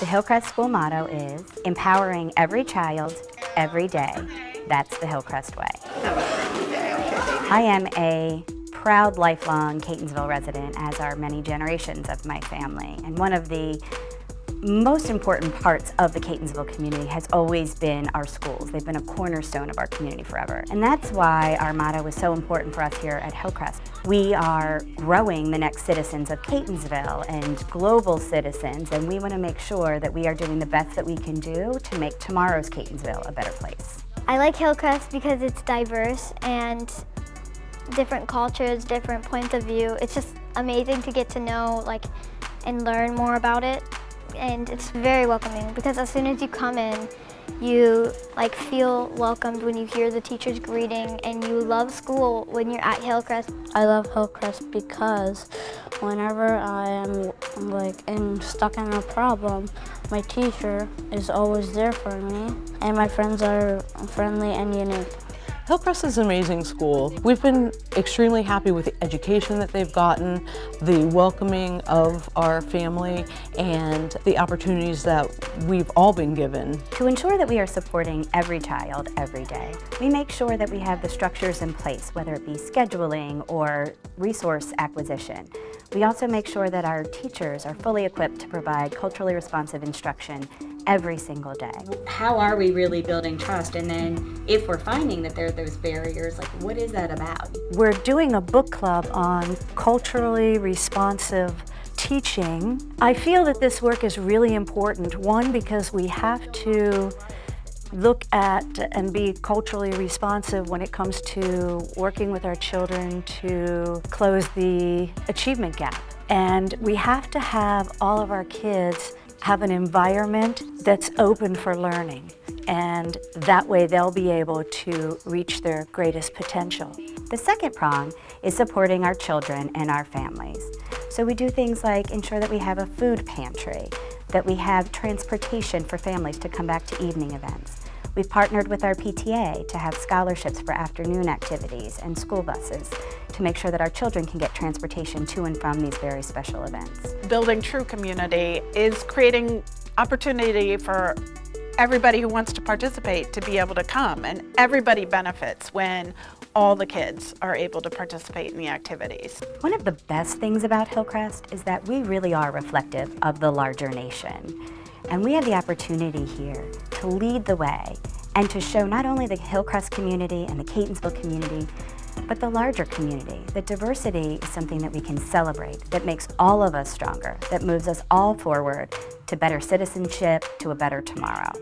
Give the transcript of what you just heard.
The Hillcrest School motto is empowering every child, every day. That's the Hillcrest way. I am a proud lifelong Catonsville resident, as are many generations of my family. And one of the most important parts of the Catonsville community has always been our schools. They've been a cornerstone of our community forever. And that's why our motto is so important for us here at Hillcrest. We are growing the next citizens of Catonsville and global citizens, and we want to make sure that we are doing the best that we can do to make tomorrow's Catonsville a better place. I like Hillcrest because it's diverse and different cultures, different points of view. It's just amazing to get to know like and learn more about it and it's very welcoming because as soon as you come in, you like feel welcomed when you hear the teacher's greeting and you love school when you're at Hillcrest. I love Hillcrest because whenever I am like in, stuck in a problem, my teacher is always there for me and my friends are friendly and unique. Hillcrest is an amazing school. We've been extremely happy with the education that they've gotten, the welcoming of our family, and the opportunities that we've all been given. To ensure that we are supporting every child every day, we make sure that we have the structures in place, whether it be scheduling or resource acquisition. We also make sure that our teachers are fully equipped to provide culturally responsive instruction every single day. How are we really building trust? And then if we're finding that there are those barriers, like what is that about? We're doing a book club on culturally responsive teaching. I feel that this work is really important. One, because we have to look at and be culturally responsive when it comes to working with our children to close the achievement gap. And we have to have all of our kids have an environment that's open for learning. And that way they'll be able to reach their greatest potential. The second prong is supporting our children and our families. So we do things like ensure that we have a food pantry, that we have transportation for families to come back to evening events, We've partnered with our PTA to have scholarships for afternoon activities and school buses to make sure that our children can get transportation to and from these very special events. Building true community is creating opportunity for everybody who wants to participate to be able to come and everybody benefits when all the kids are able to participate in the activities. One of the best things about Hillcrest is that we really are reflective of the larger nation. And we have the opportunity here to lead the way and to show not only the Hillcrest community and the Catonsville community, but the larger community. That diversity is something that we can celebrate, that makes all of us stronger, that moves us all forward to better citizenship, to a better tomorrow.